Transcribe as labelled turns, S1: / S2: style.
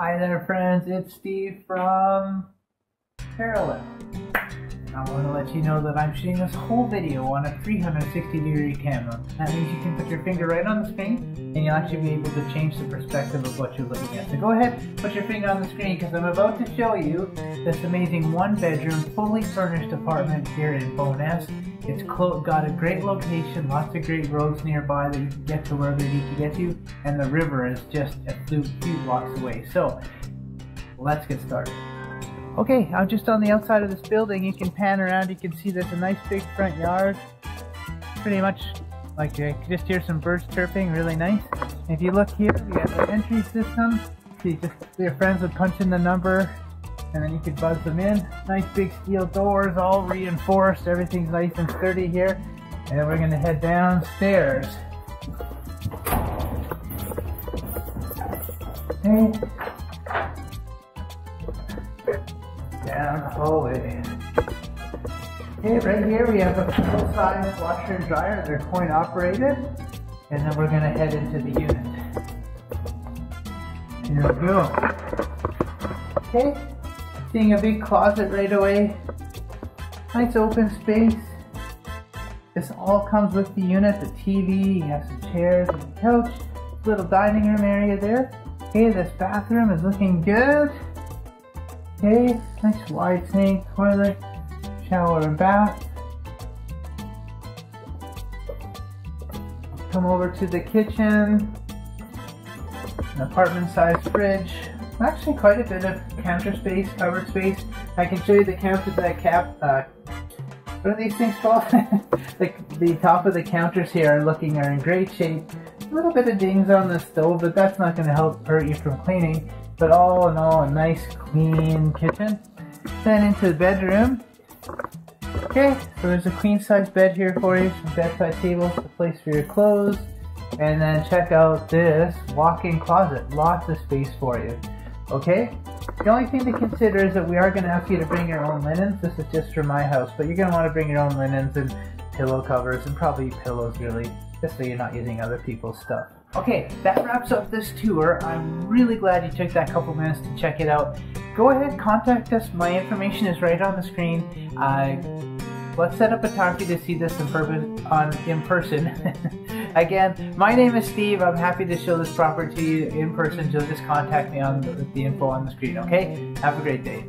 S1: Hi there friends, it's Steve from Parallel. I want to let you know that I'm shooting this whole video on a 360 degree camera. That means you can put your finger right on the screen and you'll actually be able to change the perspective of what you're looking at. So go ahead, put your finger on the screen because I'm about to show you this amazing one bedroom, fully furnished apartment here in Bowness. It's got a great location, lots of great roads nearby that you can get to wherever you need to get to, and the river is just a few, few blocks away. So let's get started. Okay, I'm just on the outside of this building. You can pan around, you can see there's a nice big front yard. Pretty much like you can just hear some birds chirping, really nice. If you look here, we have the entry system. You just your friends would punch in the number and then you could buzz them in. Nice big steel doors, all reinforced. Everything's nice and sturdy here. And we're gonna head downstairs. Okay. Okay, right here we have a full-size washer and dryer. They're coin operated. And then we're gonna head into the unit. Here we go. Okay, seeing a big closet right away. Nice open space. This all comes with the unit, the TV, you have some chairs and a couch, little dining room area there. Okay, this bathroom is looking good. Okay, nice wide sink, toilet, shower and bath. Come over to the kitchen, an apartment sized fridge. Actually quite a bit of counter space, cupboard space. I can show you the counter that cap, uh, what are these things called? the, the top of the counters here are looking are in great shape. A little bit of dings on the stove, but that's not going to help hurt you from cleaning. But all in all, a nice clean kitchen. Then into the bedroom. Okay, so there's a queen size bed here for you, some bedside tables, a place for your clothes, and then check out this walk-in closet. Lots of space for you. Okay? The only thing to consider is that we are going to ask you to bring your own linens. This is just for my house, but you're going to want to bring your own linens and pillow covers and probably pillows really, just so you're not using other people's stuff. Okay, that wraps up this tour. I'm really glad you took that couple minutes to check it out. Go ahead, contact us. My information is right on the screen. Uh, let's set up a time for you to see this in, on, in person. Again, my name is Steve. I'm happy to show this property to you in person. So just contact me on the, the info on the screen, okay? Have a great day.